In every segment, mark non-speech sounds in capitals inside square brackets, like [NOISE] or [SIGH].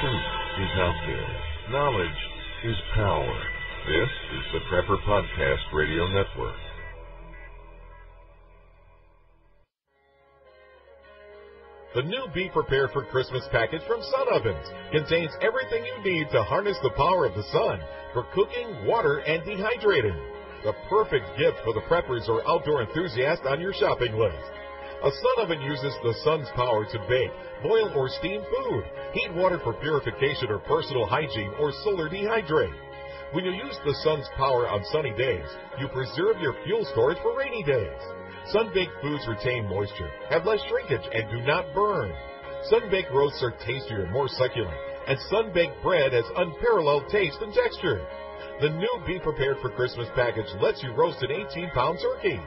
Truth is out there. Knowledge is power. This is the Prepper Podcast Radio Network. The new Be Prepared for Christmas package from Sun Ovens contains everything you need to harness the power of the sun for cooking, water, and dehydrating. The perfect gift for the preppers or outdoor enthusiast on your shopping list. A sun oven uses the sun's power to bake, boil, or steam food, heat water for purification or personal hygiene, or solar dehydrate. When you use the sun's power on sunny days, you preserve your fuel storage for rainy days. Sun-baked foods retain moisture, have less shrinkage, and do not burn. Sun-baked roasts are tastier and more succulent, and sun-baked bread has unparalleled taste and texture. The new Be Prepared for Christmas package lets you roast an 18-pound turkey.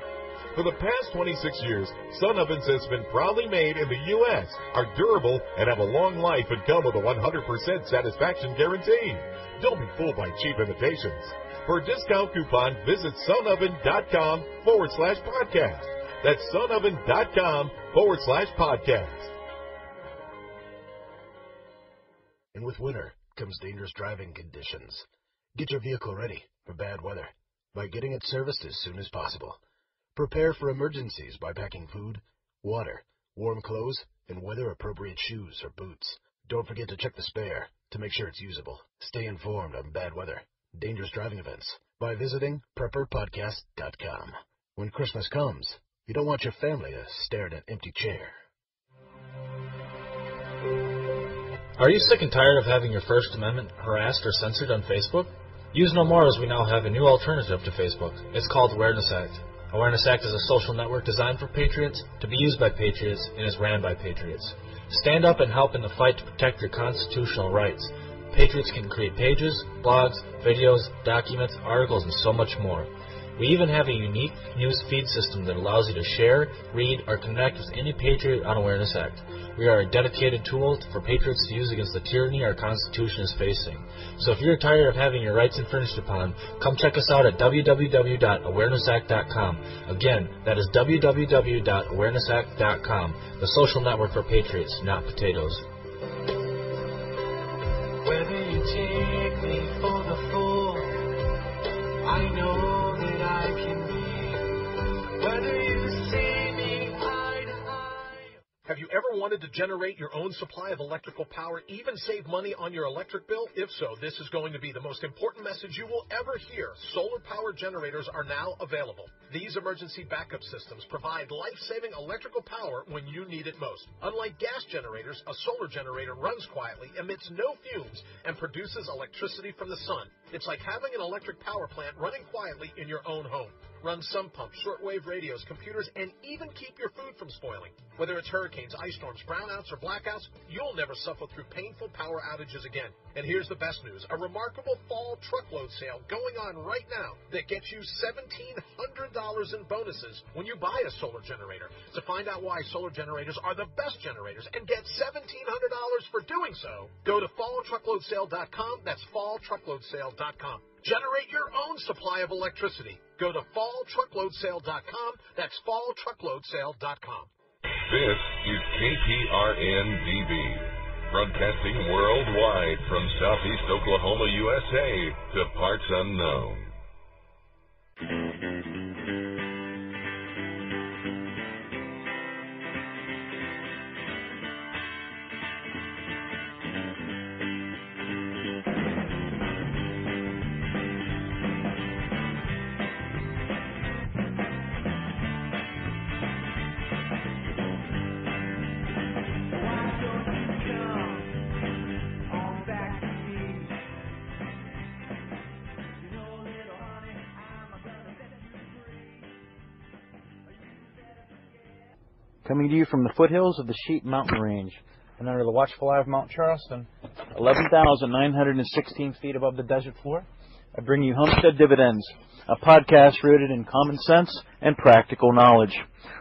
For the past 26 years, Sun Ovens has been proudly made in the U.S., are durable, and have a long life and come with a 100% satisfaction guarantee. Don't be fooled by cheap imitations. For a discount coupon, visit sunoven.com forward slash podcast. That's sunoven.com forward slash podcast. And with winter comes dangerous driving conditions. Get your vehicle ready for bad weather by getting it serviced as soon as possible. Prepare for emergencies by packing food, water, warm clothes, and weather appropriate shoes or boots. Don't forget to check the spare to make sure it's usable. Stay informed on bad weather, dangerous driving events by visiting prepperpodcast.com. When Christmas comes, you don't want your family to stare at an empty chair. Are you sick and tired of having your First Amendment harassed or censored on Facebook? Use no more as we now have a new alternative to Facebook. It's called Awareness Act. Awareness Act is a social network designed for patriots, to be used by patriots, and is ran by patriots. Stand up and help in the fight to protect your constitutional rights. Patriots can create pages, blogs, videos, documents, articles, and so much more. We even have a unique news feed system that allows you to share, read, or connect with any patriot on Awareness Act. We are a dedicated tool for patriots to use against the tyranny our Constitution is facing. So if you're tired of having your rights infringed upon, come check us out at www.awarenessact.com. Again, that is www.awarenessact.com, the social network for patriots, not potatoes. Have you ever wanted to generate your own supply of electrical power, even save money on your electric bill? If so, this is going to be the most important message you will ever hear. Solar power generators are now available. These emergency backup systems provide life-saving electrical power when you need it most. Unlike gas generators, a solar generator runs quietly, emits no fumes, and produces electricity from the sun. It's like having an electric power plant running quietly in your own home. Run sump pumps, shortwave radios, computers, and even keep your food from spoiling. Whether it's hurricanes, ice storms, brownouts, or blackouts, you'll never suffer through painful power outages again. And here's the best news a remarkable fall truckload sale going on right now that gets you $1,700 in bonuses when you buy a solar generator. To find out why solar generators are the best generators and get $1,700 for doing so, go to falltruckloadsale.com. That's falltruckloadsale.com. Generate your own supply of electricity. Go to falltruckloadsale.com. That's falltruckloadsale.com. This is KPRN-DB, broadcasting worldwide from southeast Oklahoma, USA to parts unknown. Coming to you from the foothills of the Sheep Mountain Range and under the watchful eye of Mount Charleston, 11,916 feet above the desert floor, I bring you Homestead Dividends, a podcast rooted in common sense and practical knowledge,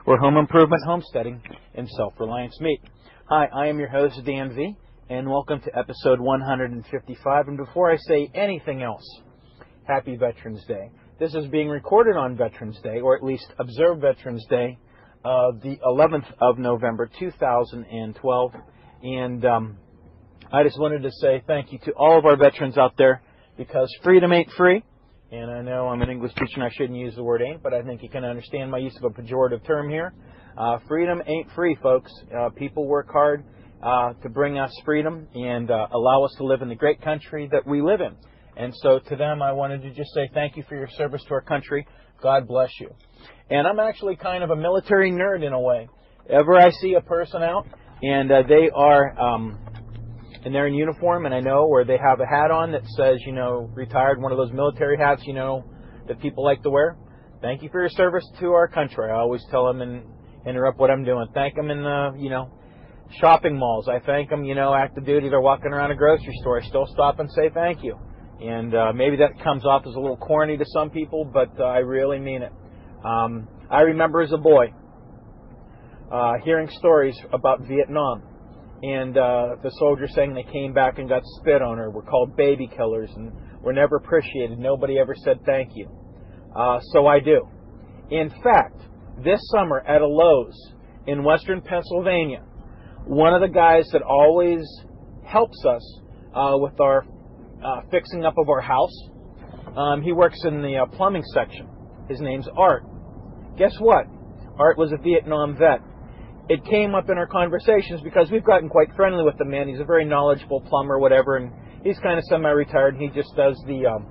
where home improvement, homesteading, and self-reliance meet. Hi, I am your host, Dan V, and welcome to episode 155. And before I say anything else, Happy Veterans Day. This is being recorded on Veterans Day, or at least observed Veterans Day, uh, the 11th of November 2012. And um, I just wanted to say thank you to all of our veterans out there because freedom ain't free. And I know I'm an English teacher and I shouldn't use the word ain't, but I think you can understand my use of a pejorative term here. Uh, freedom ain't free, folks. Uh, people work hard uh, to bring us freedom and uh, allow us to live in the great country that we live in. And so to them, I wanted to just say thank you for your service to our country. God bless you. And I'm actually kind of a military nerd in a way. Ever I see a person out and uh, they are um, and they're in uniform and I know or they have a hat on that says, you know, retired, one of those military hats, you know, that people like to wear. Thank you for your service to our country. I always tell them and interrupt what I'm doing. Thank them in the, you know, shopping malls. I thank them, you know, active duty. They're walking around a grocery store. I still stop and say thank you. And uh, maybe that comes off as a little corny to some people, but uh, I really mean it. Um, I remember as a boy uh, hearing stories about Vietnam and uh, the soldiers saying they came back and got spit on or were called baby killers and were never appreciated. Nobody ever said thank you. Uh, so I do. In fact, this summer at a Lowe's in western Pennsylvania, one of the guys that always helps us uh, with our uh, fixing up of our house, um, he works in the uh, plumbing section. His name's Art. Guess what? Art was a Vietnam vet it came up in our conversations because we've gotten quite friendly with the man. He's a very knowledgeable plumber, whatever, and he's kind of semi-retired. And he just does the, um,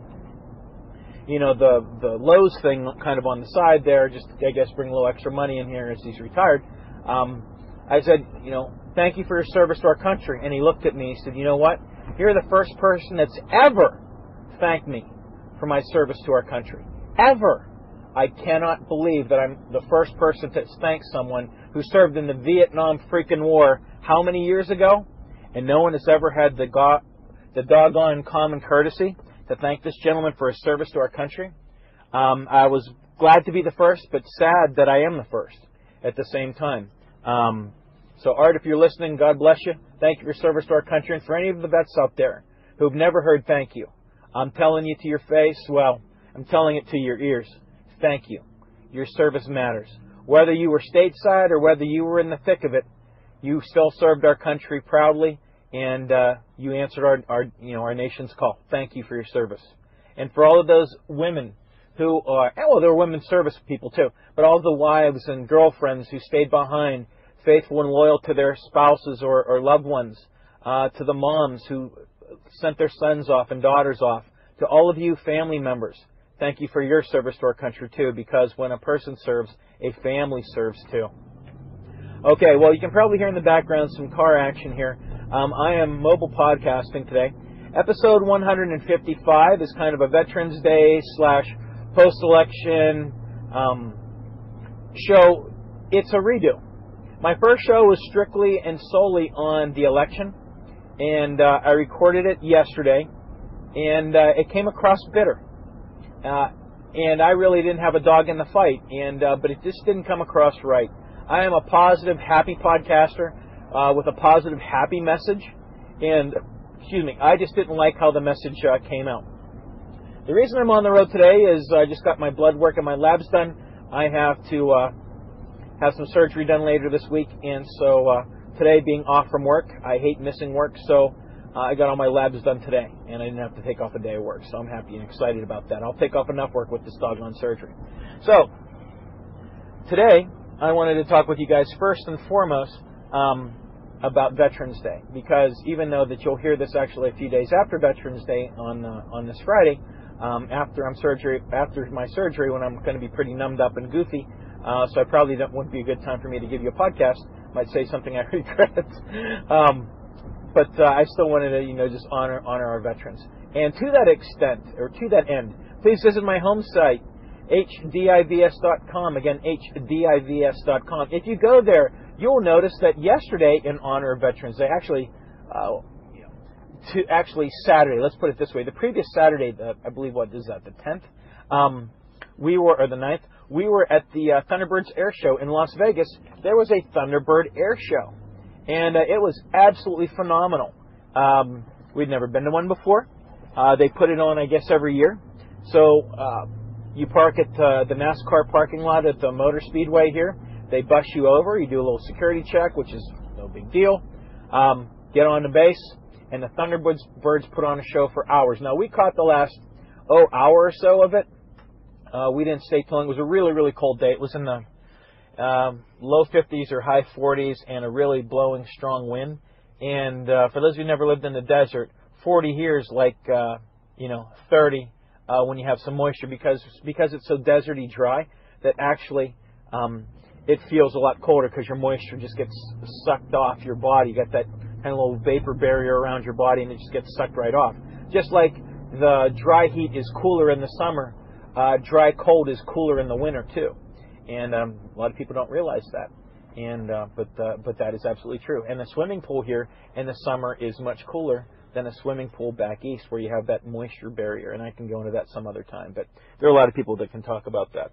you know, the the Lowe's thing kind of on the side there, just I guess bring a little extra money in here as he's retired. Um, I said, you know, thank you for your service to our country. And he looked at me. He said, you know what? You're the first person that's ever thanked me for my service to our country. Ever. I cannot believe that I'm the first person to thank someone who served in the Vietnam freaking war how many years ago? And no one has ever had the, go- the doggone common courtesy to thank this gentleman for his service to our country. Um, I was glad to be the first, but sad that I am the first at the same time. Um, so, Art, if you're listening, God bless you. Thank you for service to our country. And for any of the vets out there who've never heard thank you, I'm telling you to your face, well, I'm telling it to your ears. Thank you. Your service matters. Whether you were stateside or whether you were in the thick of it, you still served our country proudly, and uh, you answered our, our, you know, our nation's call. Thank you for your service. And for all of those women who are, well, there were women service people too, but all the wives and girlfriends who stayed behind, faithful and loyal to their spouses or, or loved ones, uh, to the moms who sent their sons off and daughters off, to all of you family members, thank you for your service to our country too, because when a person serves, a family serves too. Okay, well, you can probably hear in the background some car action here. Um, I am mobile podcasting today. Episode 155 is kind of a Veterans Day slash post-election um, show. It's a redo. My first show was strictly and solely on the election, and uh, I recorded it yesterday, and uh, it came across bitter. Uh, and I really didn't have a dog in the fight, and uh, but it just didn't come across right. I am a positive, happy podcaster uh, with a positive, happy message, and excuse me, I just didn't like how the message uh, came out. The reason I'm on the road today is I just got my blood work and my labs done. I have to uh, have some surgery done later this week, and so uh, today being off from work, I hate missing work, so uh, I got all my labs done today, and I didn't have to take off a day of work, so I'm happy and excited about that. I'll take off enough work with this doggone surgery. So, today, I wanted to talk with you guys first and foremost um, about Veterans Day, because even though that you'll hear this actually a few days after Veterans Day on uh, on this Friday, um, after I'm surgery after my surgery, when I'm going to be pretty numbed up and goofy, uh, so I probably wouldn't be a good time for me to give you a podcast. Might say something I [LAUGHS] regret. um, but uh, I still wanted to, you know, just honor honor our veterans. And to that extent, or to that end, please visit my home site, hdivs.com. Again, hdivs.com. If you go there, you'll notice that yesterday, in honor of Veterans Day, actually, uh, to actually Saturday. Let's put it this way: the previous Saturday, the, I believe, what is that? The 10th. Um, we were, or the 9th. We were at the uh, Thunderbirds Air Show in Las Vegas. There was a Thunderbird Air Show and uh, it was absolutely phenomenal. Um, we'd never been to one before. Uh, they put it on, I guess, every year. So uh, you park at uh, the NASCAR parking lot at the Motor Speedway here. They bus you over. You do a little security check, which is no big deal. Um, get on the base, and the Thunderbirds birds put on a show for hours. Now we caught the last oh hour or so of it. Uh, we didn't stay long. It was a really really cold day. It was in the um, low 50s or high 40s and a really blowing strong wind. And uh, for those of you who never lived in the desert, 40 here is like uh, you know 30 uh, when you have some moisture because because it's so deserty dry that actually um, it feels a lot colder because your moisture just gets sucked off your body. You got that kind of little vapor barrier around your body and it just gets sucked right off. Just like the dry heat is cooler in the summer, uh, dry cold is cooler in the winter too. And um, a lot of people don't realize that. And uh, but uh, but that is absolutely true. And the swimming pool here in the summer is much cooler than a swimming pool back east where you have that moisture barrier. And I can go into that some other time. But there are a lot of people that can talk about that.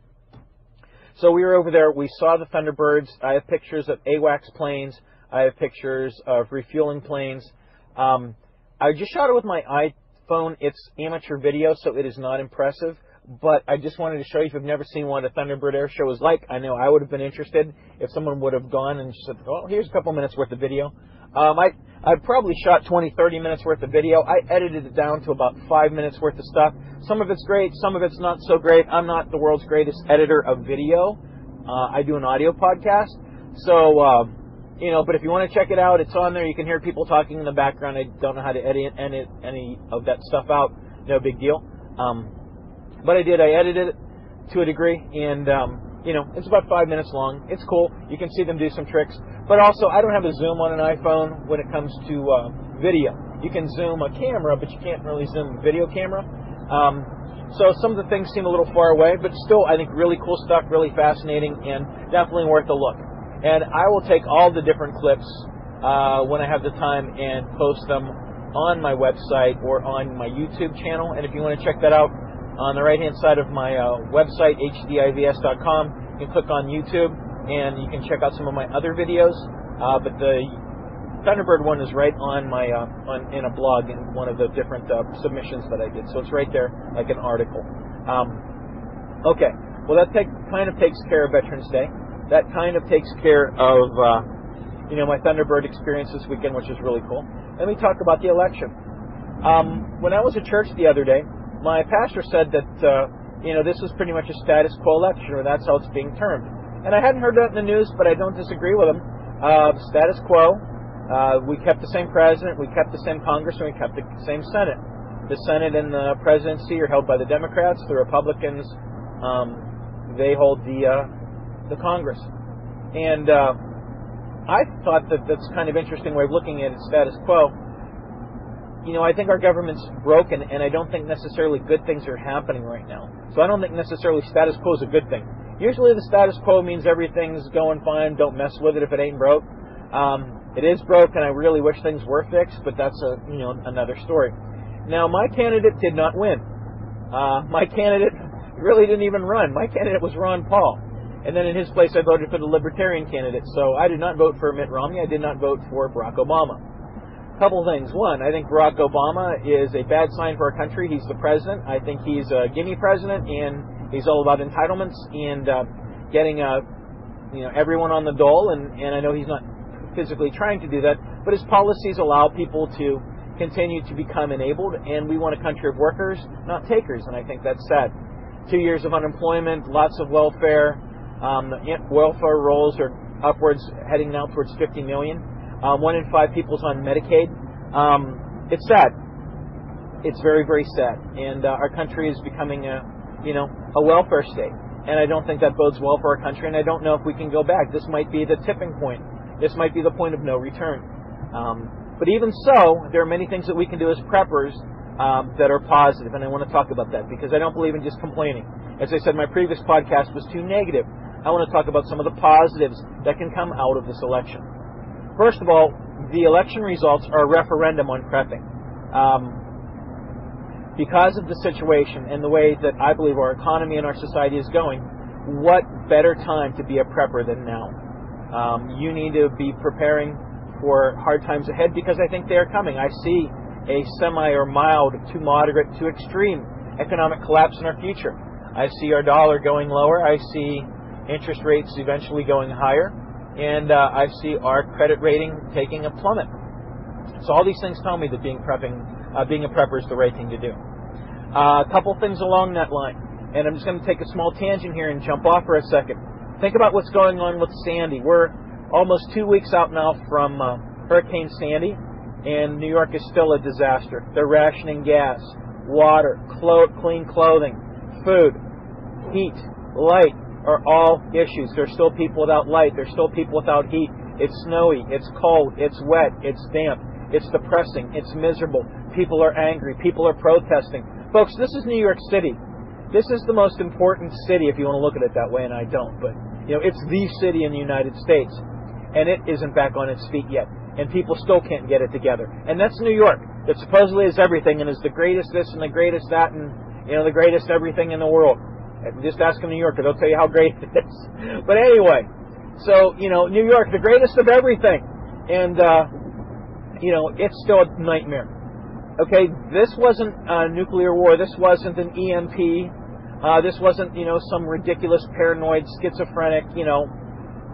So we were over there. We saw the Thunderbirds. I have pictures of AWACS planes. I have pictures of refueling planes. Um, I just shot it with my iPhone. It's amateur video, so it is not impressive. But I just wanted to show you if you've never seen what a Thunderbird air show is like. I know I would have been interested if someone would have gone and said, "Oh, here's a couple minutes worth of video." Um, I I probably shot 20, 30 minutes worth of video. I edited it down to about five minutes worth of stuff. Some of it's great, some of it's not so great. I'm not the world's greatest editor of video. Uh, I do an audio podcast, so uh, you know. But if you want to check it out, it's on there. You can hear people talking in the background. I don't know how to edit any any of that stuff out. No big deal. Um, but I did. I edited it to a degree, and um, you know, it's about five minutes long. It's cool. You can see them do some tricks. But also, I don't have a zoom on an iPhone when it comes to uh, video. You can zoom a camera, but you can't really zoom a video camera. Um, so some of the things seem a little far away, but still, I think really cool stuff, really fascinating, and definitely worth a look. And I will take all the different clips uh, when I have the time and post them on my website or on my YouTube channel. And if you want to check that out, on the right hand side of my uh, website, hdivs.com, you can click on YouTube and you can check out some of my other videos. Uh, but the Thunderbird one is right on my uh, on in a blog in one of the different uh, submissions that I did, so it's right there like an article. Um, okay, well that take, kind of takes care of Veterans Day. That kind of takes care of uh, you know my Thunderbird experience this weekend, which is really cool. Let me talk about the election. Um, when I was at church the other day, my pastor said that uh, you know this was pretty much a status quo election, or that's how it's being termed. And I hadn't heard that in the news, but I don't disagree with him. Uh, status quo. Uh, we kept the same president, we kept the same Congress, and we kept the same Senate. The Senate and the presidency are held by the Democrats. The Republicans, um, they hold the uh, the Congress. And uh, I thought that that's kind of interesting way of looking at it, status quo you know, I think our government's broken, and I don't think necessarily good things are happening right now. So I don't think necessarily status quo is a good thing. Usually the status quo means everything's going fine, don't mess with it if it ain't broke. Um, it is broke, and I really wish things were fixed, but that's a you know another story. Now my candidate did not win. Uh, my candidate [LAUGHS] really didn't even run. My candidate was Ron Paul. And then in his place, I voted for the Libertarian candidate. So I did not vote for Mitt Romney. I did not vote for Barack Obama couple things. One, I think Barack Obama is a bad sign for our country. He's the president. I think he's a gimme president, and he's all about entitlements and uh, getting uh, you know everyone on the dole. And, and I know he's not physically trying to do that, but his policies allow people to continue to become enabled. And we want a country of workers, not takers. And I think that's sad. Two years of unemployment, lots of welfare. Um, welfare rolls are upwards, heading now towards 50 million. Um, one in five people's on Medicaid. Um, it's sad. It's very, very sad. And uh, our country is becoming a, you know, a welfare state. And I don't think that bodes well for our country. And I don't know if we can go back. This might be the tipping point. This might be the point of no return. Um, but even so, there are many things that we can do as preppers um, that are positive. positive, and I want to talk about that because I don't believe in just complaining. As I said, my previous podcast was too negative. I want to talk about some of the positives that can come out of this election. First of all, the election results are a referendum on prepping. Um, because of the situation and the way that I believe our economy and our society is going, what better time to be a prepper than now? Um, you need to be preparing for hard times ahead because I think they are coming. I see a semi or mild to moderate to extreme economic collapse in our future. I see our dollar going lower. I see interest rates eventually going higher and uh, I see our credit rating taking a plummet. So all these things tell me that being prepping, uh, being a prepper is the right thing to do. Uh, a couple things along that line, and I'm just going to take a small tangent here and jump off for a second. Think about what's going on with Sandy. We're almost two weeks out now from uh, Hurricane Sandy, and New York is still a disaster. They're rationing gas, water, clo- clean clothing, food, heat, light are all issues. There's still people without light. There's still people without heat. It's snowy. It's cold. It's wet. It's damp. It's depressing. It's miserable. People are angry. People are protesting. Folks, this is New York City. This is the most important city if you want to look at it that way, and I don't. But you know, it's the city in the United States, and it isn't back on its feet yet. And people still can't get it together. And that's New York. That supposedly is everything and is the greatest this and the greatest that and you know the greatest everything in the world. Just ask them New Yorker; they'll tell you how great it is. [LAUGHS] But anyway, so you know, New York, the greatest of everything, and uh, you know, it's still a nightmare. Okay, this wasn't a nuclear war. This wasn't an EMP. Uh, this wasn't you know some ridiculous paranoid schizophrenic you know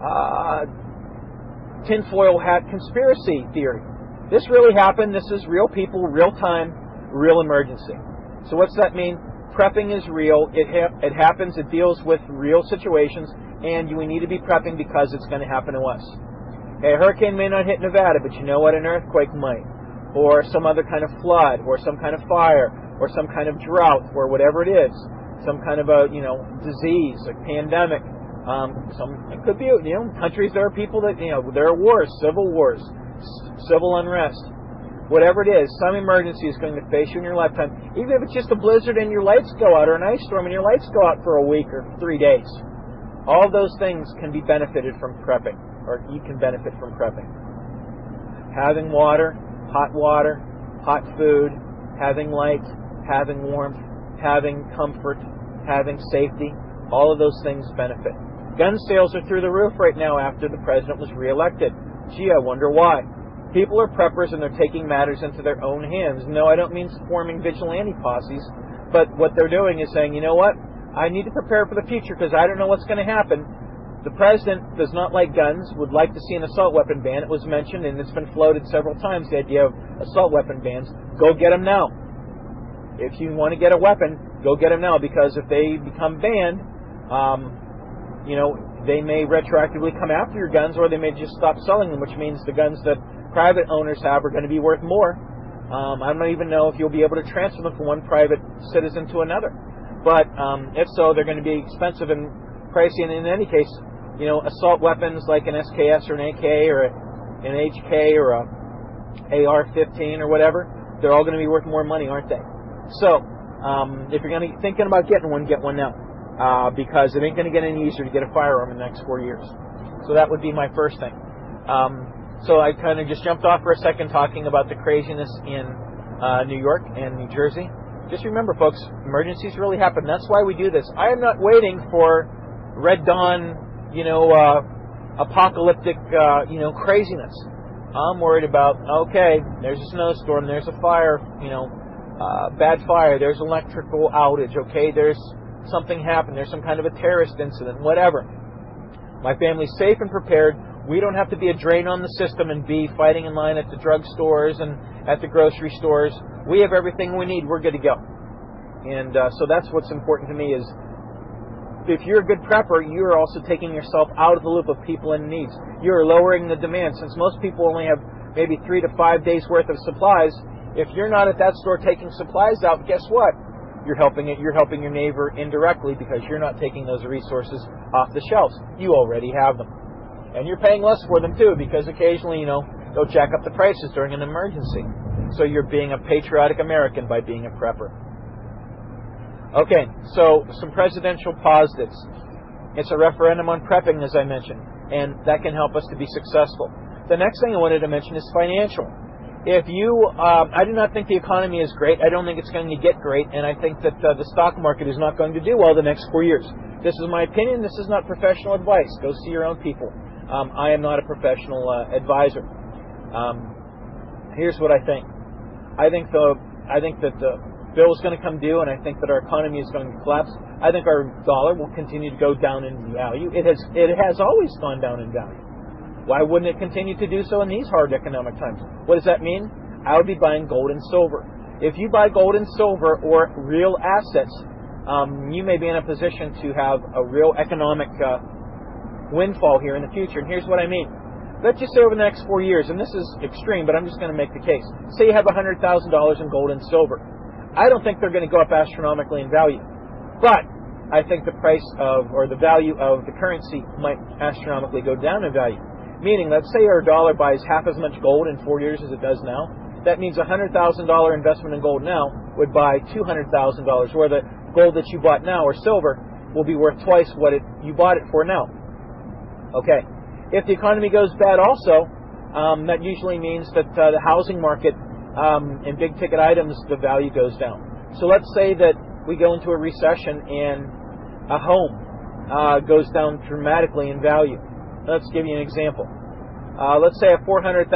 uh, tinfoil hat conspiracy theory. This really happened. This is real people, real time, real emergency. So what's that mean? Prepping is real. It ha- it happens. It deals with real situations, and we need to be prepping because it's going to happen to us. A hurricane may not hit Nevada, but you know what? An earthquake might, or some other kind of flood, or some kind of fire, or some kind of drought, or whatever it is, some kind of a you know disease, a pandemic. Um, some it could be you know countries. There are people that you know there are wars, civil wars, civil unrest whatever it is, some emergency is going to face you in your lifetime. Even if it's just a blizzard and your lights go out, or an ice storm and your lights go out for a week or three days. All those things can be benefited from prepping, or you can benefit from prepping. Having water, hot water, hot food, having light, having warmth, having comfort, having safety, all of those things benefit. Gun sales are through the roof right now after the president was reelected. Gee, I wonder why. People are preppers and they're taking matters into their own hands. No, I don't mean forming vigilante posses, but what they're doing is saying, you know what? I need to prepare for the future because I don't know what's going to happen. The president does not like guns, would like to see an assault weapon ban. It was mentioned and it's been floated several times the idea of assault weapon bans. Go get them now. If you want to get a weapon, go get them now because if they become banned, um, you know, they may retroactively come after your guns or they may just stop selling them, which means the guns that private owners have are going to be worth more. Um, I don't even know if you'll be able to transfer them from one private citizen to another. But um, if so, they're going to be expensive and pricey. And in any case, you know, assault weapons like an SKS or an AK or an HK or a AR-15 or whatever, they're all going to be worth more money, aren't they? So, um, if you're going to thinking about getting one, get one now, uh, because it ain't going to get any easier to get a firearm in the next four years. So that would be my first thing. Um, so I kind of just jumped off for a second talking about the craziness in uh, New York and New Jersey. Just remember, folks, emergencies really happen. That's why we do this. I am not waiting for Red Dawn, you know, uh, apocalyptic, uh, you know, craziness. I'm worried about, okay, there's a snowstorm, there's a fire, you know, uh, bad fire, there's electrical outage, okay, there's something happened, there's some kind of a terrorist incident, whatever. My family's safe and prepared. We don't have to be a drain on the system and be fighting in line at the drugstores and at the grocery stores. We have everything we need. We're good to go. And uh, so that's what's important to me is if you're a good prepper, you're also taking yourself out of the loop of people in needs. You're lowering the demand. Since most people only have maybe three to five days worth of supplies, if you're not at that store taking supplies out, guess what? You're helping it. You're helping your neighbor indirectly because you're not taking those resources off the shelves. You already have them and you're paying less for them too because occasionally, you know, they'll jack up the prices during an emergency. So you're being a patriotic American by being a prepper. Okay, so some presidential positives. It's a referendum on prepping, as I mentioned, and that can help us to be successful. The next thing I wanted to mention is financial. If you, um, I do not think the economy is great. I don't think it's going to get great, and I think that uh, the stock market is not going to do well the next four years. This is my opinion. This is not professional advice. Go see your own people. Um, I am not a professional uh, advisor. Um, here's what I think. I think the I think that the bill is going to come due, and I think that our economy is going to collapse. I think our dollar will continue to go down in value. It has it has always gone down in value. Why wouldn't it continue to do so in these hard economic times? What does that mean? I would be buying gold and silver. If you buy gold and silver or real assets, um, you may be in a position to have a real economic uh, windfall here in the future. And here's what I mean. Let's just say over the next four years, and this is extreme, but I'm just going to make the case. Say you have $100,000 in gold and silver. I don't think they're going to go up astronomically in value. But I think the price of, or the value of the currency might astronomically go down in value. Meaning, let's say our dollar buys half as much gold in four years as it does now. That means a $100,000 investment in gold now would buy $200,000, where the gold that you bought now, or silver, will be worth twice what it, you bought it for now. Okay. If the economy goes bad also, um, that usually means that uh, the housing market um, in big ticket items, the value goes down. So let's say that we go into a recession and a home uh, goes down dramatically in value. Let's give you an example. Uh, let's say a $400,000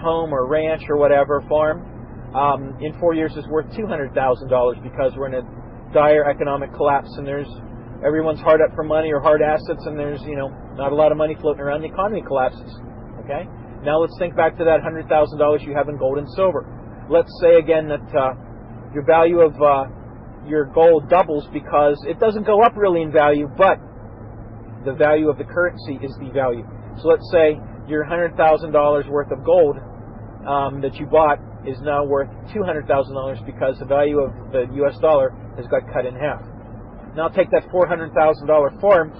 home or ranch or whatever farm um, in four years is worth $200,000 because we're in a dire economic collapse and there's everyone's hard up for money or hard assets and there's you know not a lot of money floating around. The economy collapses. Okay. Now let's think back to that $100,000 you have in gold and silver. Let's say again that uh, your value of uh, your gold doubles because it doesn't go up really in value, but the value of the currency is the value. So let's say your $100,000 worth of gold um, that you bought is now worth $200,000 because the value of the US dollar has got cut in half. Now take that $400,000 farm,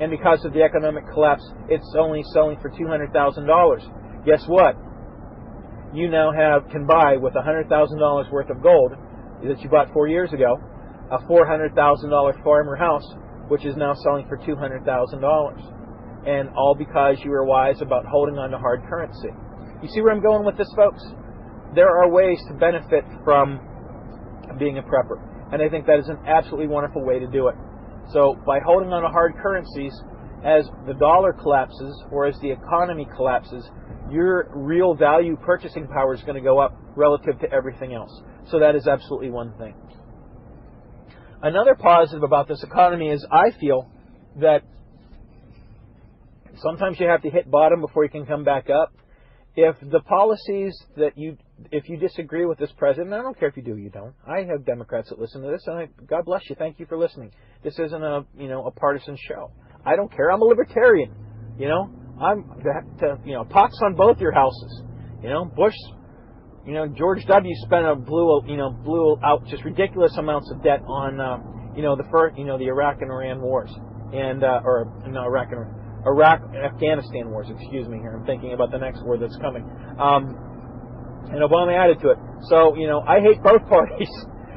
and because of the economic collapse, it's only selling for $200,000. Guess what? You now have can buy with $100,000 worth of gold that you bought four years ago, a $400,000 farmer house, which is now selling for $200,000. And all because you were wise about holding on to hard currency. You see where I'm going with this, folks? There are ways to benefit from being a prepper. And I think that is an absolutely wonderful way to do it. So by holding on to hard currencies, as the dollar collapses or as the economy collapses, your real value purchasing power is going to go up relative to everything else. So that is absolutely one thing. Another positive about this economy is I feel that sometimes you have to hit bottom before you can come back up. If the policies that you, if you disagree with this president, I don't care if you do or you don't. I have Democrats that listen to this, and I, God bless you. Thank you for listening. This isn't a, you know, a partisan show. I don't care. I'm a libertarian. You know, I'm, to, you know, pox on both your houses. You know, Bush you know, George W. spent a blew, you know, blew out just ridiculous amounts of debt on, uh, you know, the first, you know, the Iraq and Iran wars, and uh, or no, Iraq and Iraq Afghanistan wars. Excuse me. Here, I'm thinking about the next war that's coming. Um, and Obama added to it. So, you know, I hate both [LAUGHS] parties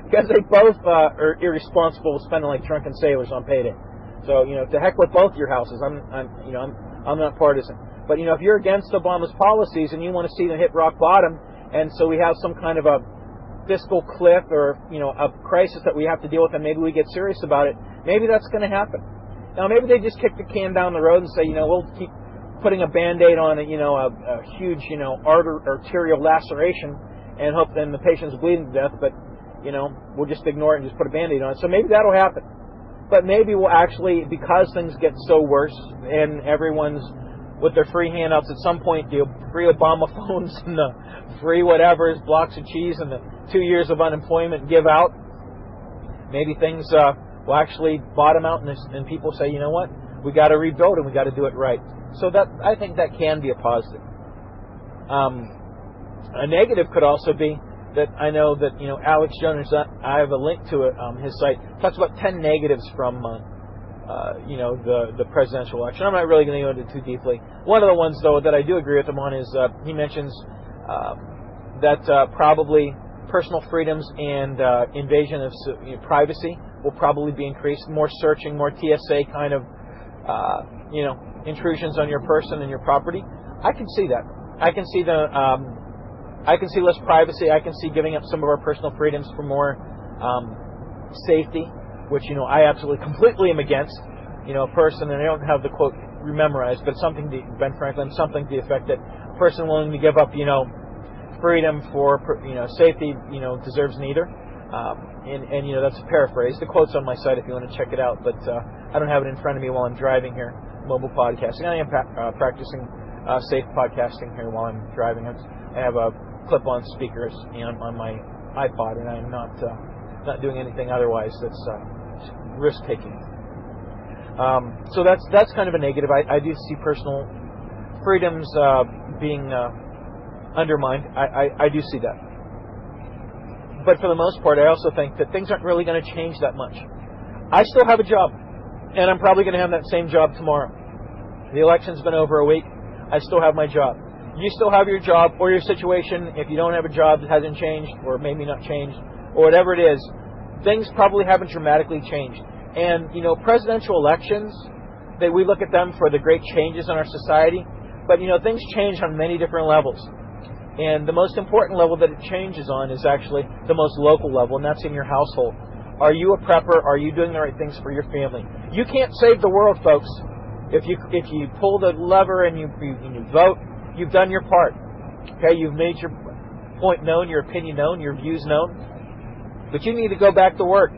because they both uh, are irresponsible spending like drunken sailors on payday. So, you know, to heck with both your houses. I'm, I'm, you know, I'm, I'm not partisan. But you know, if you're against Obama's policies and you want to see them hit rock bottom and so we have some kind of a fiscal cliff or you know a crisis that we have to deal with, and maybe we get serious about it. Maybe that's going to happen. Now maybe they just kick the can down the road and say, you know, we'll keep putting a band-aid on a you know a, a huge you know arter- arterial laceration and hope then the patient's bleeding to death, but you know we'll just ignore it and just put a band-aid on it. So maybe that'll happen. But maybe we'll actually, because things get so worse and everyone's with their free handouts at some point, the free Obama [LAUGHS] phones and the free whatever, blocks of cheese and the two years of unemployment give out. Maybe things uh, will actually bottom out and, this, and people say, you know what, we got to rebuild and we got to do it right. So that I think that can be a positive. Um, a negative could also be that I know that you know Alex Jones. I have a link to it. Um, his site talks about ten negatives from uh, uh, you know the the presidential election. I'm not really going to go into too deeply. One of the ones though that I do agree with him on is uh, he mentions uh, that uh, probably personal freedoms and uh, invasion of you know, privacy will probably be increased. More searching, more TSA kind of uh, you know intrusions on your person and your property. I can see that. I can see the um, I can see less privacy. I can see giving up some of our personal freedoms for more um, safety, which you know I absolutely completely am against. You know, a person, and I don't have the quote memorized, but something to Ben Franklin, something to the effect that a person willing to give up, you know, freedom for you know safety, you know, deserves neither. Um, and, and you know that's a paraphrase. The quote's on my site if you want to check it out, but uh, I don't have it in front of me while I'm driving here, mobile podcasting. I am pa- uh, practicing uh, safe podcasting here while I'm driving. I have a clip-on speakers on, on my iPod, and I'm not uh, not doing anything otherwise that's uh, risk-taking. Um, so that's that's kind of a negative. I, I do see personal freedoms uh, being uh, undermined. I, I, I do see that. But for the most part, I also think that things aren't really going to change that much. I still have a job, and I'm probably going to have that same job tomorrow. The election's been over a week. I still have my job. You still have your job or your situation. If you don't have a job that hasn't changed, or maybe not changed, or whatever it is, things probably haven't dramatically changed. And, you know, presidential elections, that we look at them for the great changes in our society, but, you know, things change on many different levels. And the most important level that it changes on is actually the most local level, and that's in your household. Are you a prepper? Are you doing the right things for your family? You can't save the world, folks. If you if you pull the lever and you, you, you vote, you've done your part. Okay, you've made your point known, your opinion known, your views known. But you need to go back to work.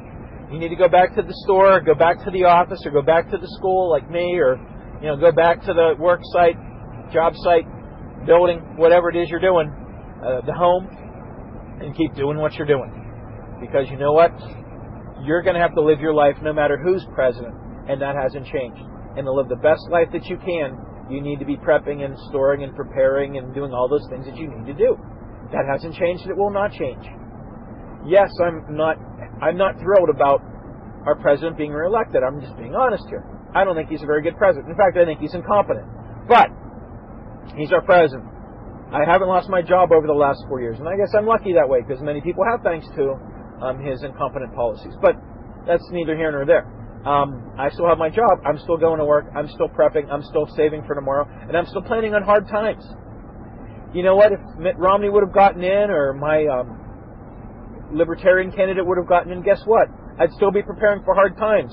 You need to go back to the store, or go back to the office, or go back to the school like me, or you know, go back to the work site, job site, building, whatever it is you're doing, uh, the home, and keep doing what you're doing. Because you know what? You're going to have to live your life no matter who's president, and that hasn't changed. And to live the best life that you can, you need to be prepping and storing and preparing and doing all those things that you need to do. That hasn't changed, it will not change. Yes, I'm not I'm not thrilled about our president being reelected. I'm just being honest here. I don't think he's a very good president. In fact, I think he's incompetent. But he's our president. I haven't lost my job over the last four years, and I guess I'm lucky that way because many people have, thanks to um, his incompetent policies. But that's neither here nor there. Um, I still have my job. I'm still going to work. I'm still prepping. I'm still saving for tomorrow, and I'm still planning on hard times. You know what? If Mitt Romney would have gotten in, or my um, Libertarian candidate would have gotten in, guess what? I'd still be preparing for hard times.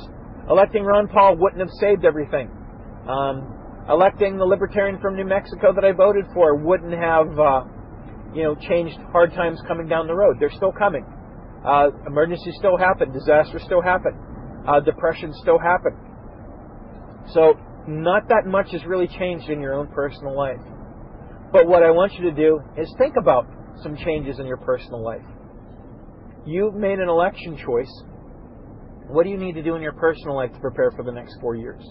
Electing Ron Paul wouldn't have saved everything. Um, electing the Libertarian from New Mexico that I voted for wouldn't have, uh, you know, changed hard times coming down the road. They're still coming. Uh, emergencies still happen. Disasters still happen. Uh, depressions still happen. So not that much has really changed in your own personal life. But what I want you to do is think about some changes in your personal life. You've made an election choice. What do you need to do in your personal life to prepare for the next four years?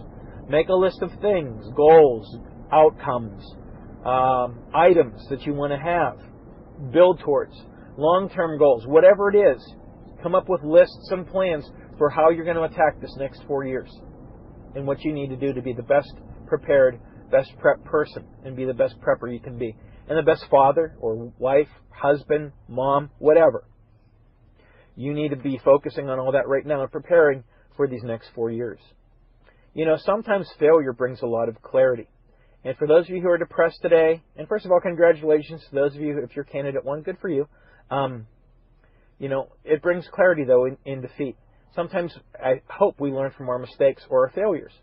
Make a list of things, goals, outcomes, um, items that you want to have, build towards, long term goals, whatever it is. Come up with lists and plans for how you're going to attack this next four years and what you need to do to be the best prepared, best prep person and be the best prepper you can be. And the best father or wife, husband, mom, whatever. You need to be focusing on all that right now and preparing for these next four years. You know, sometimes failure brings a lot of clarity. And for those of you who are depressed today, and first of all, congratulations to those of you if you're candidate one, good for you. Um, you know, it brings clarity though in, in defeat. Sometimes I hope we learn from our mistakes or our failures.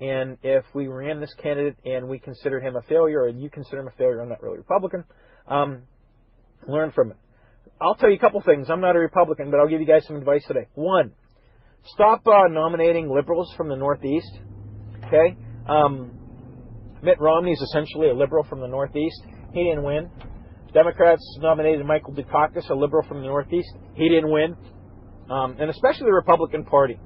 And if we ran this candidate and we considered him a failure, and you consider him a failure, I'm not really Republican, um, learn from it. I'll tell you a couple things. I'm not a Republican, but I'll give you guys some advice today. One, stop uh, nominating liberals from the Northeast. Okay, um, Mitt Romney is essentially a liberal from the Northeast. He didn't win. Democrats nominated Michael Dukakis, a liberal from the Northeast. He didn't win, um, and especially the Republican Party.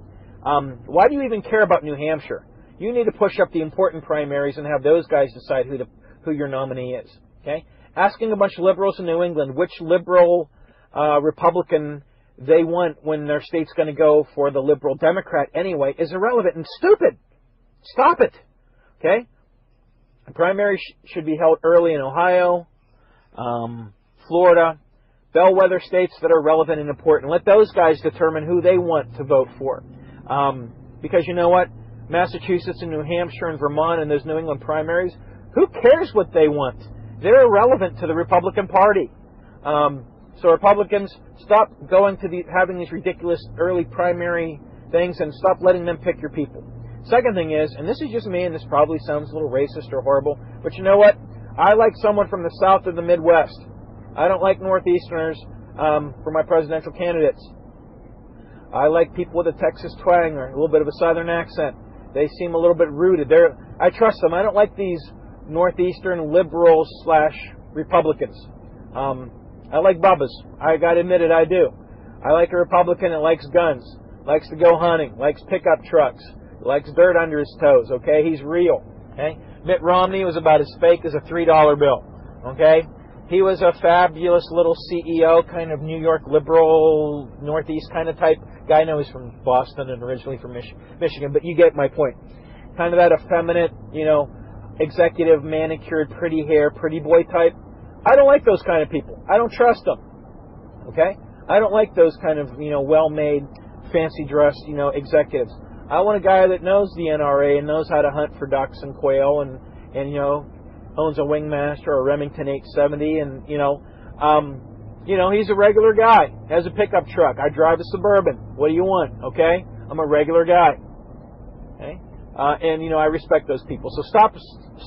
Um, why do you even care about New Hampshire? You need to push up the important primaries and have those guys decide who the, who your nominee is. Okay, asking a bunch of liberals in New England which liberal uh, Republican they want when their state's going to go for the liberal Democrat anyway is irrelevant and stupid. Stop it. Okay? The primary sh- should be held early in Ohio, um, Florida, bellwether states that are relevant and important. Let those guys determine who they want to vote for. Um, because you know what? Massachusetts and New Hampshire and Vermont and those New England primaries, who cares what they want? They're irrelevant to the Republican Party. Um, so Republicans, stop going to the, having these ridiculous early primary things and stop letting them pick your people. Second thing is, and this is just me, and this probably sounds a little racist or horrible, but you know what? I like someone from the South or the Midwest. I don't like Northeasterners um, for my presidential candidates. I like people with a Texas twang or a little bit of a Southern accent. They seem a little bit rooted. They're, I trust them. I don't like these northeastern liberals slash Republicans. Um, I like Bubba's. I got to admit it, I do. I like a Republican that likes guns, likes to go hunting, likes pickup trucks, likes dirt under his toes. Okay, he's real. Okay, Mitt Romney was about as fake as a three dollar bill. Okay, he was a fabulous little CEO, kind of New York liberal, Northeast kind of type guy. I know he's from Boston and originally from Mich- Michigan, but you get my point. Kind of that effeminate, you know, executive, manicured, pretty hair, pretty boy type. I don't like those kind of people. I don't trust them. Okay? I don't like those kind of, you know, well-made, fancy dressed, you know, executives. I want a guy that knows the NRA and knows how to hunt for ducks and quail and, and you know, owns a Wingmaster or a Remington 870 and, you know, um, you know, he's a regular guy. Has a pickup truck. I drive a Suburban. What do you want? Okay? I'm a regular guy. Okay? Uh, and you know, I respect those people. So stop,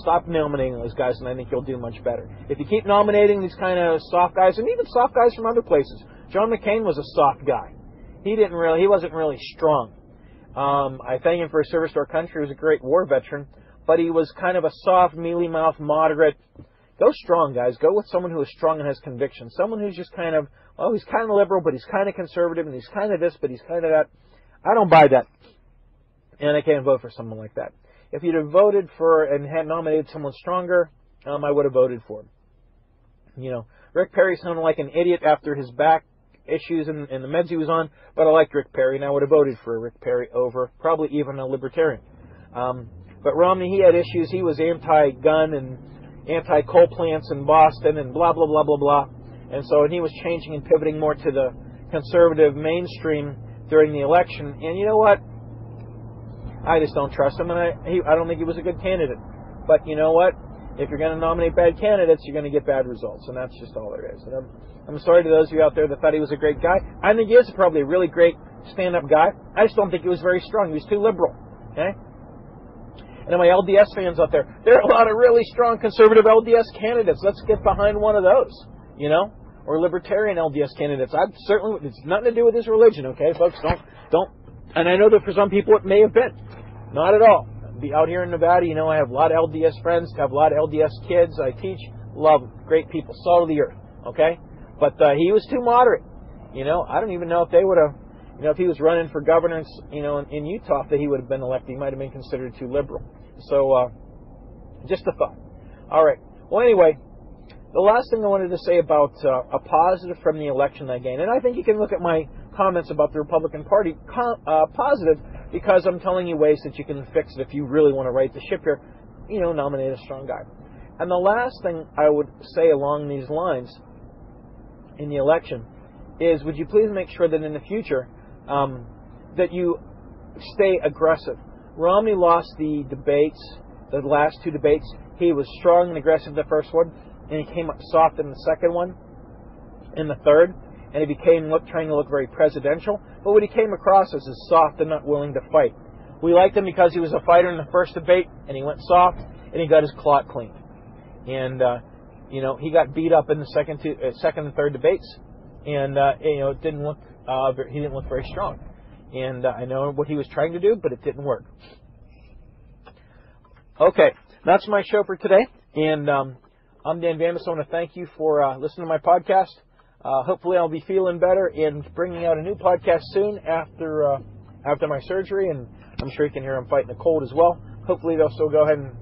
stop nominating those guys, and I think you'll do much better. If you keep nominating these kind of soft guys, and even soft guys from other places, John McCain was a soft guy. He didn't really, he wasn't really strong. Um, I thank him for his service to our country. He was a great war veteran, but he was kind of a soft, mealy mouth, moderate. Go strong, guys. Go with someone who is strong and has conviction. Someone who's just kind of, well, he's kind of liberal, but he's kind of conservative, and he's kind of this, but he's kind of that. I don't buy that and I can't vote for someone like that. If you'd have voted for and had nominated someone stronger, um, I would have voted for him. You know, Rick Perry sounded like an idiot after his back issues and, and the meds he was on, but I liked Rick Perry, and I would have voted for Rick Perry over probably even a libertarian. Um, but Romney, he had issues. He was anti-gun and anti-coal plants in Boston and blah blah blah blah blah. And so and he was changing and pivoting more to the conservative mainstream during the election. And you know what? I just don't trust him, and I he, I don't think he was a good candidate. But you know what? If you're going to nominate bad candidates, you're going to get bad results, and that's just all there is. And I'm I'm sorry to those of you out there that thought he was a great guy. I think he is probably a really great stand-up guy. I just don't think he was very strong. He was too liberal. Okay. And my LDS fans out there, there are a lot of really strong conservative LDS candidates. Let's get behind one of those. You know, or libertarian LDS candidates. I certainly it's nothing to do with his religion. Okay, folks, don't don't. And I know that for some people it may have been. Not at all. Be out here in Nevada, you know, I have a lot of LDS friends, have a lot of LDS kids. I teach, love great people, salt of the earth. Okay, but uh, he was too moderate. You know, I don't even know if they would have, you know, if he was running for governor, you know, in, in Utah, that he would have been elected. He might have been considered too liberal. So, uh, just a thought. All right. Well, anyway, the last thing I wanted to say about uh, a positive from the election that gained, and I think you can look at my comments about the Republican Party com- uh, positive because I'm telling you ways that you can fix it if you really want to right the ship here. You know, nominate a strong guy. And the last thing I would say along these lines in the election is, would you please make sure that in the future um, that you stay aggressive. Romney lost the debates, the last two debates. He was strong and aggressive the first one, and he came up soft in the second one, in the third, and he became look, trying to look very presidential. But what he came across as is soft and not willing to fight. We liked him because he was a fighter in the first debate, and he went soft, and he got his clot cleaned. And uh, you know he got beat up in the second two, uh, second and third debates, and uh, you know it didn't look uh, he didn't look very strong. And uh, I know what he was trying to do, but it didn't work. Okay, that's my show for today, and um, I'm Dan Vamis. I want to thank you for uh, listening to my podcast. Uh, hopefully, I'll be feeling better and bringing out a new podcast soon after uh, after my surgery. And I'm sure you can hear I'm fighting a cold as well. Hopefully, they'll still go ahead and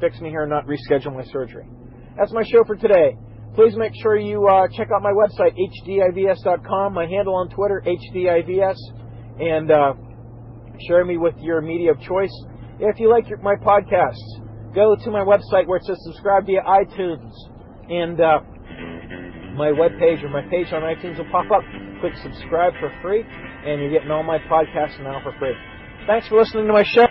fix me here and not reschedule my surgery. That's my show for today. Please make sure you uh, check out my website hdivs.com, my handle on Twitter hdivs, and uh, share me with your media of choice. If you like your, my podcasts, go to my website where it says subscribe via iTunes, and uh, my webpage or my page on iTunes will pop up. Click subscribe for free, and you're getting all my podcasts now for free. Thanks for listening to my show.